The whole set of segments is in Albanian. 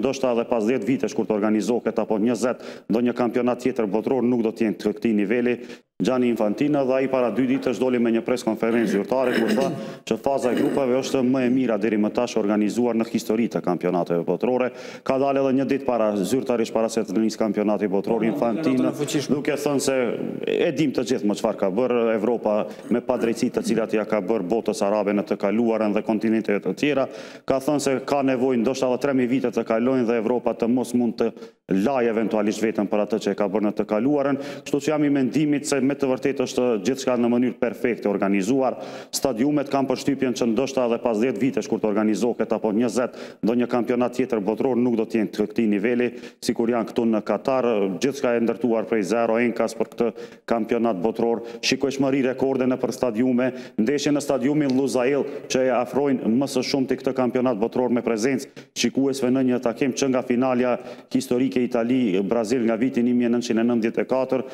Ndoshta edhe pas dhjetë vitesh kur të organizohet apo njëzet ndonjë kampionat tjetër botëror nuk do të jenë të këtij niveli, Gianni Infantino dhe ai para dy ditësh doli me një pres konferencë zyrtare ku tha që faza e grupeve është më e mira deri më tash organizuar në histori të kampionateve botërore. Ka dalë edhe një ditë para zyrtarisht para se të nisë kampionati botëror Infantino duke thënë se e dimë të gjithë me çfarë ka bërë Evropa me padrejtësitë të cilat ia ka bërë botës arabe në të kaluarën dhe kontinenteve të tjera, ka thënë se ka nevojë ndoshta edhe tre mijë vite të kalojnë dhe Evropa të mos mund të lajë eventualisht veten për atë që e ka bërë në të kaluarën, kështu që jam i mendimit se me të vërtetë është gjithçka në mënyrë perfekte organizuar. Stadiumet kam përshtypjen që ndoshta edhe pas dhjetë vitesh kur të organizohet apo njëzet ndonjë kampionat tjetër botëror nuk do të jenë të këtij niveli sikur janë këtu në Katar, gjithçka e ndërtuar prej zero, enkas për këtë Kampionat Botëror, Shikueshmëri rekorde nëpër stadiume, Ndeshje në stadiumin Lusail që e afrojnë më së shumti këtë Kampionat Botëror me prezencë të shikuesve në një takim që nga finalja historike Itali, Brazil nga viti një mijë e nëntëqind e nëntëdhjetë e katër,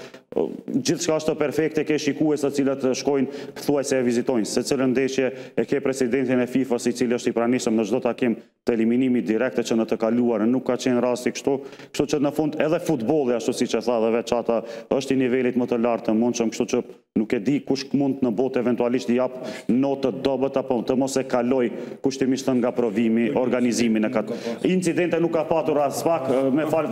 gjithçka është perfekte ke shikues të cilët shkojnë thuajse e vizitojnë secilën ndeshje e ke presidentin e FIFA-s i cili është i pranishëm në çdo takim të eliminimit direkt e që në të kaluarën nuk ka qenë rasti kështu, kështu që në fund edhe futbolli ashtu siç e tha edhe Veçata është i nivelit më të lartë të mundshëm, kështu që nuk e di kush mund në botë eventualisht t'i japë notë të dobët apo të mos e kalojë kushtimisht thënë nga provimi organizimi në kat. Incidente nuk ka patur aspak më fal,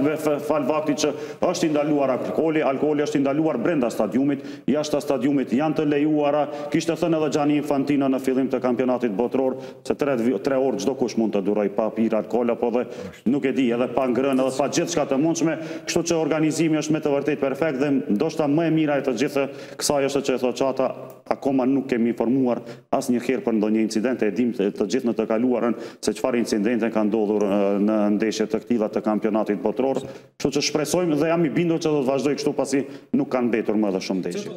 falë faktit që është i ndaluar alkooli, alkooli është i ndaluar brenda stadiumit, jashta stadiumit janë të lejuara, kishte thënë edhe Gianni Infantino në fillim të kampionatit botëror, Se tre orë çdokush mund të durojë pa pirë alkool apo dhe nuk e di, edhe pa ngrënë edhe pa gjithçka të mundshme, kështu që organizimi është me të vërtetë perfekt dhe ndoshta më e mira e të gjithë kësaj është që e tha Veçata akoma nuk kemi informuar asnjëherë për ndonjë incident e dimë të gjithë në të kaluarën se çfarë incidente kanë ndodhur në ndeshje të këtilla të kampionatit botëror, kështu që shpresojmë dhe jam i bindur që do të vazhdojë kështu pasi nuk kanë mbetur më edhe shumë ndeshje.